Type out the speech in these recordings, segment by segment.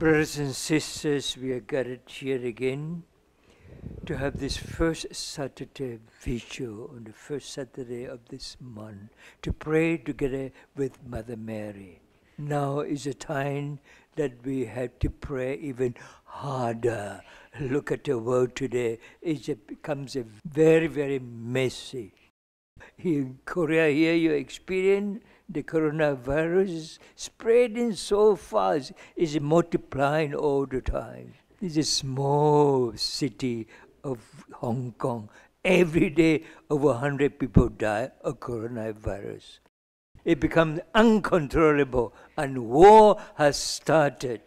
Brothers and sisters, we are gathered here again to have this first Saturday vigil on the first Saturday of this month to pray together with Mother Mary. Now is a time that we have to pray even harder. Look at the world today. It becomes a very, very messy. In Korea, here you experience the coronavirus is spreading so fast, is multiplying all the time. Is a small city of Hong Kong. Every day, over 100 people die of coronavirus. It becomes uncontrollable, and war has started.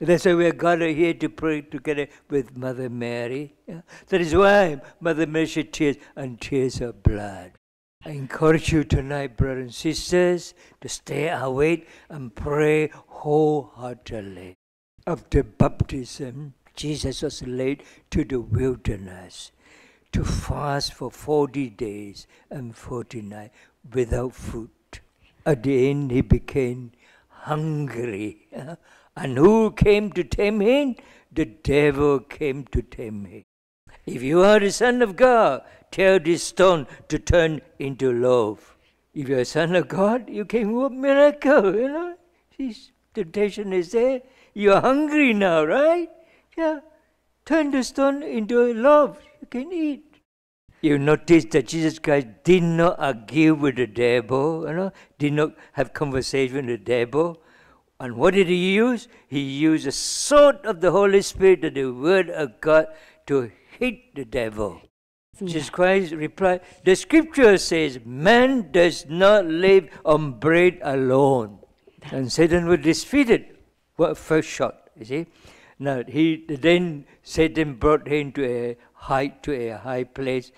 That's why we are gathered here to pray together with Mother Mary. Yeah? That is why Mother Mary shed tears and tears of blood. I encourage you tonight, brothers and sisters, to stay awake and pray wholeheartedly. After baptism, Jesus was led to the wilderness to fast for 40 days and 40 nights without food. At the end, he became hungry. And who came to tempt him? The devil came to tempt him. If you are the Son of God, tell this stone to turn into loaf. If you're a son of God, you can work miracle, you know. This temptation is there. You're hungry now, right? Yeah. Turn the stone into a loaf. You can eat. You notice that Jesus Christ did not argue with the devil, you know, did not have conversation with the devil. And what did he use? He used the sword of the Holy Spirit, and the word of God, to hit the devil. Jesus Christ replied, The scripture says, Man does not live on bread alone. And Satan was defeated. What first shot, you see? Now he then Satan brought him to a height, to a high place,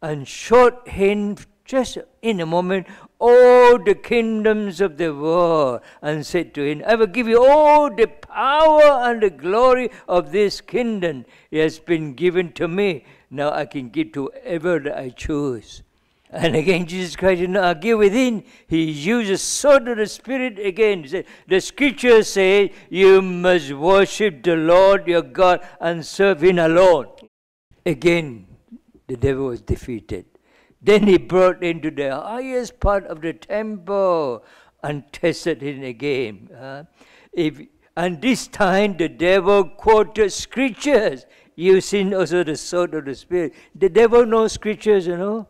and shot him just in a moment all the kingdoms of the world, and said to him, I will give you all the power and the glory of this kingdom. It has been given to me now I can give to that I choose. And again, Jesus Christ did not argue with him. He used the sword of the Spirit again. He said, the scriptures say you must worship the Lord your God and serve him alone. Again, the devil was defeated. Then he brought into the highest part of the temple and tested him again. Uh, if, and this time the devil quoted scriptures using also the sword of the Spirit. The devil knows scriptures, you know.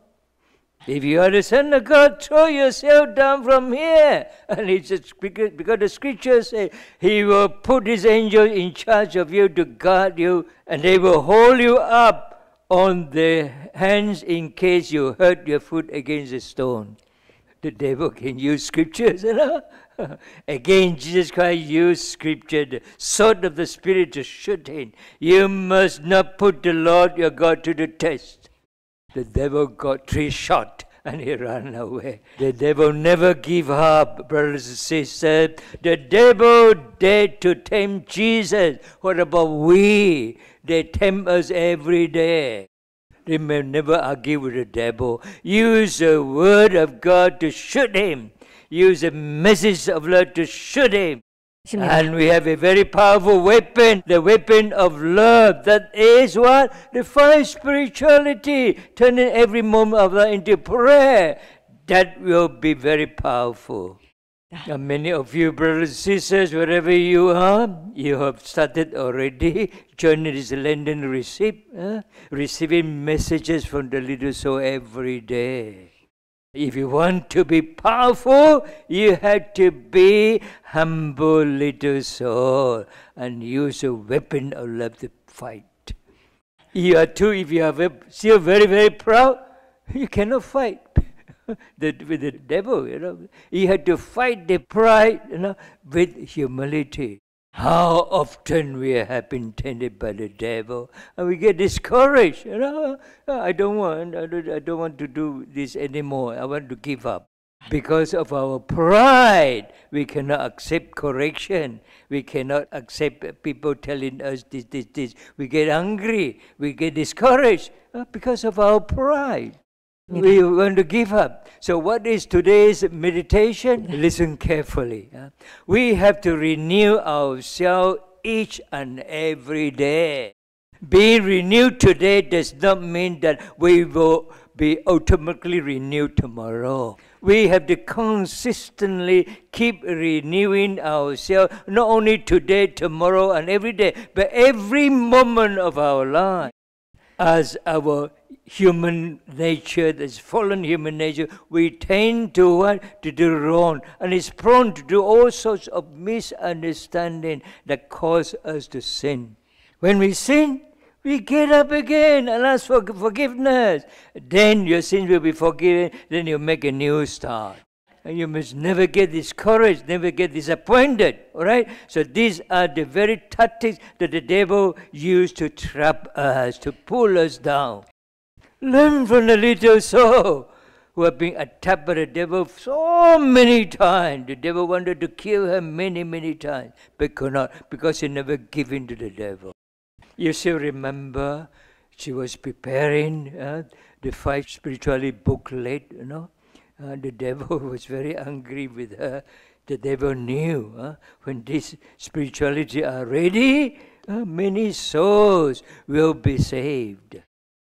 If you are the Son of God, throw yourself down from here. And it's just because, because the scriptures say He will put His angels in charge of you to guard you, and they will hold you up on their hands in case you hurt your foot against a stone. The devil can use scriptures, you know. Again, Jesus Christ used scripture, the sword of the Spirit to shoot him. You must not put the Lord your God to the test. The devil got three shots and he ran away. The devil never give up, brothers and sisters. The devil dared to tempt Jesus. What about we? They tempt us every day. Remember, never argue with the devil. Use the word of God to shoot him use a message of love to shoot him. And we have a very powerful weapon, the weapon of love. That is what? The five spirituality, turning every moment of that into prayer. That will be very powerful. And many of you, brothers and sisters, wherever you are, you have started already joining this receipt, uh, receiving messages from the little soul every day. If you want to be powerful, you have to be humble little soul and use a weapon of love to fight. You are too, if you are still very, very proud, you cannot fight the, with the devil, you know. You have to fight the pride, you know, with humility. How often we have been tempted by the devil and we get discouraged. You know, I don't want, I don't, I don't want to do this anymore. I want to give up. Because of our pride, we cannot accept correction. We cannot accept people telling us this, this, this. We get angry. We get discouraged uh, because of our pride. We want to give up. So, what is today's meditation? Listen carefully. We have to renew ourselves each and every day. Being renewed today does not mean that we will be automatically renewed tomorrow. We have to consistently keep renewing ourselves, not only today, tomorrow, and every day, but every moment of our life. As our human nature, this fallen human nature, we tend to what? To do wrong. And is prone to do all sorts of misunderstanding that cause us to sin. When we sin, we get up again and ask for forgiveness. Then your sins will be forgiven. Then you make a new start. You must never get discouraged, never get disappointed. All right? So these are the very tactics that the devil used to trap us, to pull us down. Learn from the little soul who have been attacked by the devil so many times. The devil wanted to kill her many, many times, but could not because he never gave in to the devil. You still remember she was preparing uh, the five spirituality booklet, you know. Uh, the devil was very angry with her. The devil knew uh, when this spirituality are ready, uh, many souls will be saved.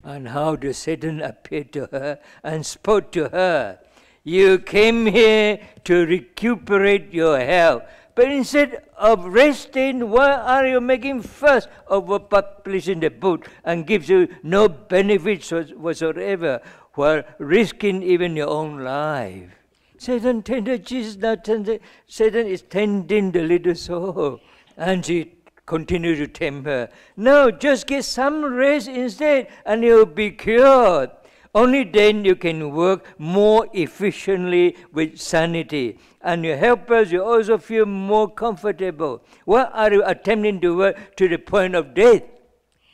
And how the Satan appeared to her and spoke to her. You came here to recuperate your health. But instead of resting, why are you making fuss over publishing the book and gives you no benefits whatsoever while risking even your own life? Satan tended Jesus, tended, Satan is tending the little soul. And she continued to tempt her. No, just get some rest instead and you'll be cured. Only then you can work more efficiently with sanity and your helpers, you also feel more comfortable. What are you attempting to work to the point of death?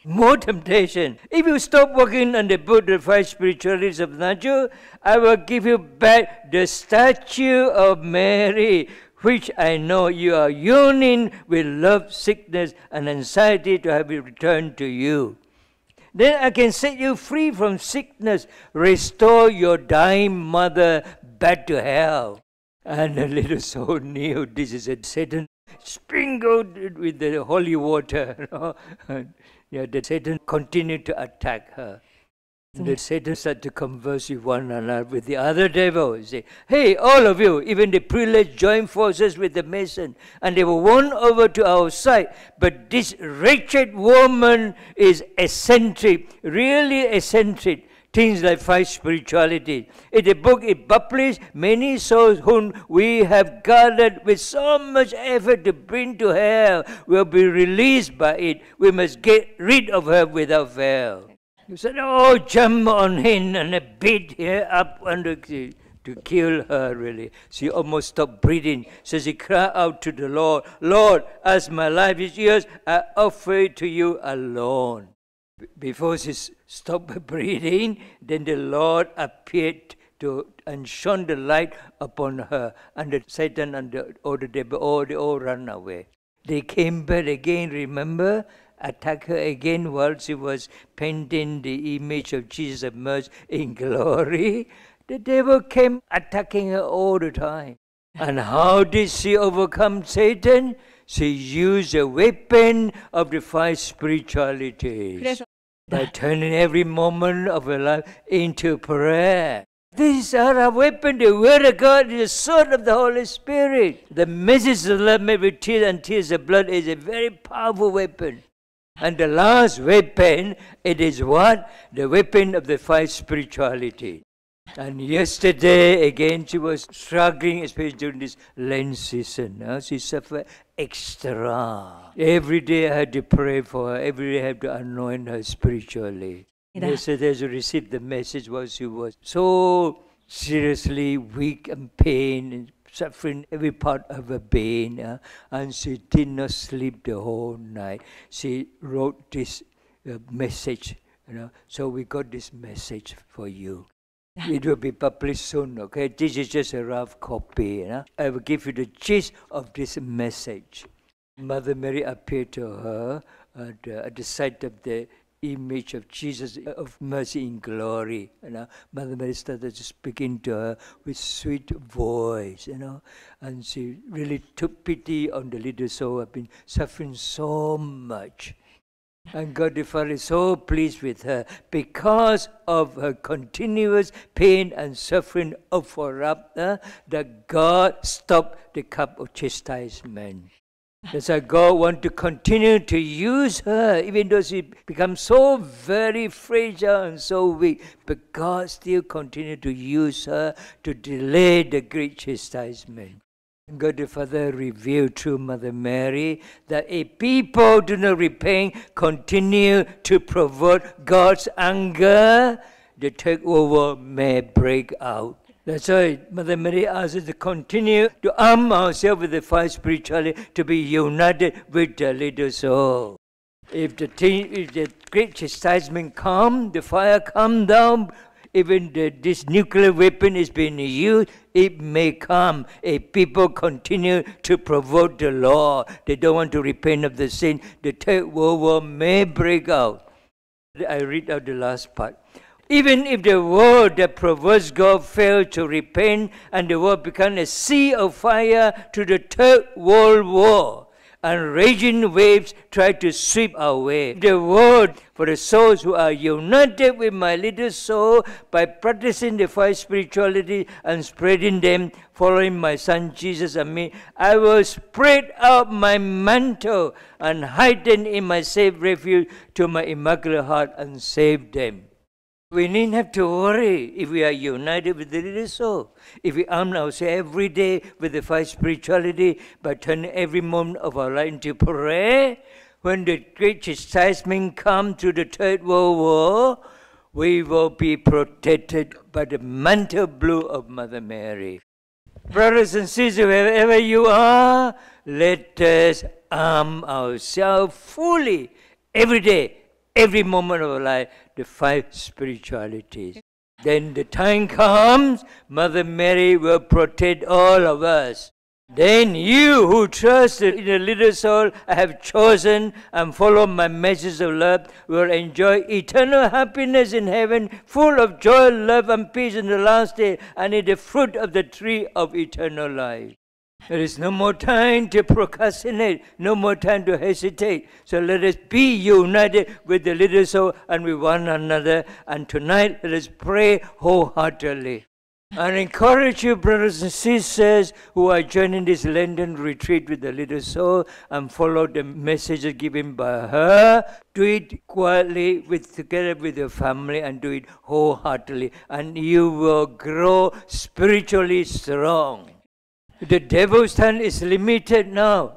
More temptation. If you stop working on the Buddha Five Spiritualities of Naju, I will give you back the statue of Mary, which I know you are yearning with love, sickness, and anxiety to have it returned to you. Then I can set you free from sickness, restore your dying mother back to health. And the little soul knew this is a Satan sprinkled with the holy water. Yeah, the Satan continued to attack her. The Satan started to converse with one another with the other devil. He said, Hey, all of you, even the prelates joined forces with the mason, and they were won over to our side. But this wretched woman is eccentric, really eccentric things like five spirituality. In the book it published, many souls whom we have gathered with so much effort to bring to hell will be released by it. We must get rid of her without fail. You said, oh, jump on him and beat her up under to kill her, really. She almost stopped breathing. So she cried out to the Lord, Lord, as my life is yours, I offer it to you alone. Before she stopped breathing, then the Lord appeared to and shone the light upon her, and the Satan and the, all the devil, all they all ran away. They came back again, remember? Attack her again while she was painting the image of Jesus emerged in glory. The devil came attacking her all the time. And how did she overcome Satan? She used a weapon of the five spiritualities by turning every moment of her life into prayer. These are our weapon, the Word of God, the sword of the Holy Spirit. The message of love made with tears and tears of blood is a very powerful weapon. And the last weapon, it is what? The weapon of the five spirituality. And yesterday, again, she was struggling, especially during this Lent season. Uh, she suffered extra. Every day I had to pray for her. Every day I had to anoint her spiritually. Yesterday, she received the message was she was so seriously weak and pain and suffering every part of her being. Uh, and she did not sleep the whole night. She wrote this uh, message. You know, so we got this message for you. It will be published soon, okay? This is just a rough copy. You know? I will give you the gist of this message. Mother Mary appeared to her at, uh, at the site of the image of Jesus of mercy in glory. You know, Mother Mary started to speaking to her with sweet voice, you know, and she really took pity on the little soul who had been suffering so much. And God the Father is so pleased with her because of her continuous pain and suffering of her that God stopped the cup of chastisement. That's why God wants to continue to use her, even though she becomes so very fragile and so weak. But God still continue to use her to delay the great chastisement. God the Father revealed to Mother Mary that if people do not repent, continue to provoke God's anger, the takeover may break out. That's why Mother Mary asks us to continue to arm ourselves with the five spirituality to be united with the little soul. If the, if the great chastisement come, the fire come down, even the, this nuclear weapon is being used, it may come if people continue to provoke the law. They don't want to repent of the sin. The third world war may break out. I read out the last part. Even if the world that provokes God fails to repent and the world becomes a sea of fire to the third world war, and raging waves try to sweep away. The word for the souls who are united with my little soul by practicing the five spirituality and spreading them, following my son Jesus and me, I will spread out my mantle and hide them in my safe refuge to my immaculate heart and save them. We needn't have to worry if we are united with the little soul. If we arm ourselves every day with the five spirituality by turning every moment of our life into prayer, when the great chastisement comes to the Third World War, we will be protected by the mantle blue of Mother Mary. Brothers and sisters, wherever you are, let us arm ourselves fully every day, every moment of our life the five spiritualities. Then the time comes, Mother Mary will protect all of us. Then you who trust in the little soul I have chosen and follow my message of love will enjoy eternal happiness in heaven, full of joy, love, and peace in the last day, and eat the fruit of the tree of eternal life. There is no more time to procrastinate, no more time to hesitate. So let us be united with the little soul and with one another. And tonight, let us pray wholeheartedly. And encourage you, brothers and sisters, who are joining this Lenten retreat with the little soul and follow the messages given by her. Do it quietly with together with your family and do it wholeheartedly, and you will grow spiritually strong. The devil's time is limited now.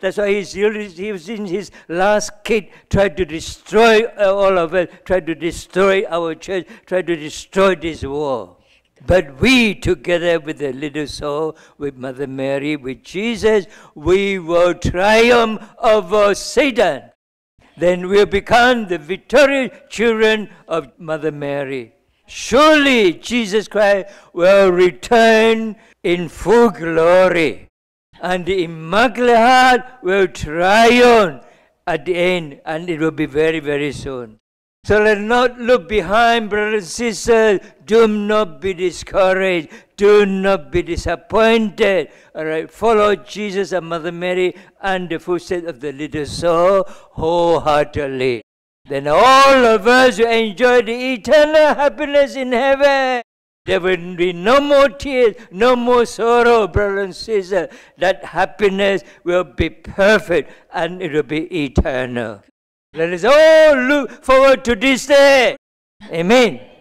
That's why he's, using his last kid, tried to destroy uh, all of it, tried to destroy our church, tried to destroy this war. But we, together with the little soul, with Mother Mary, with Jesus, we will triumph over Satan. Then we'll become the victorious children of Mother Mary. Surely Jesus Christ will return in full glory. And the Immaculate Heart will triumph at the end, and it will be very, very soon. So let not look behind, brothers and sisters. Do not be discouraged. Do not be disappointed. All right, follow Jesus and Mother Mary and the footsteps of the little soul wholeheartedly. Then all of us will enjoy the eternal happiness in heaven. There will be no more tears, no more sorrow, brothers and sisters. That happiness will be perfect and it will be eternal. Let us all look forward to this day. Amen.